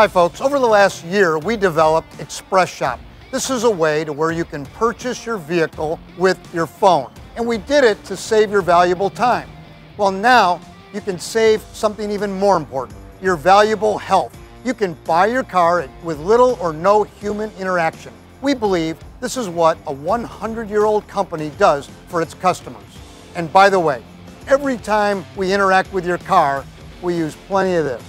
Hi folks, over the last year we developed Express Shop. This is a way to where you can purchase your vehicle with your phone. And we did it to save your valuable time. Well now you can save something even more important, your valuable health. You can buy your car with little or no human interaction. We believe this is what a 100-year-old company does for its customers. And by the way, every time we interact with your car, we use plenty of this.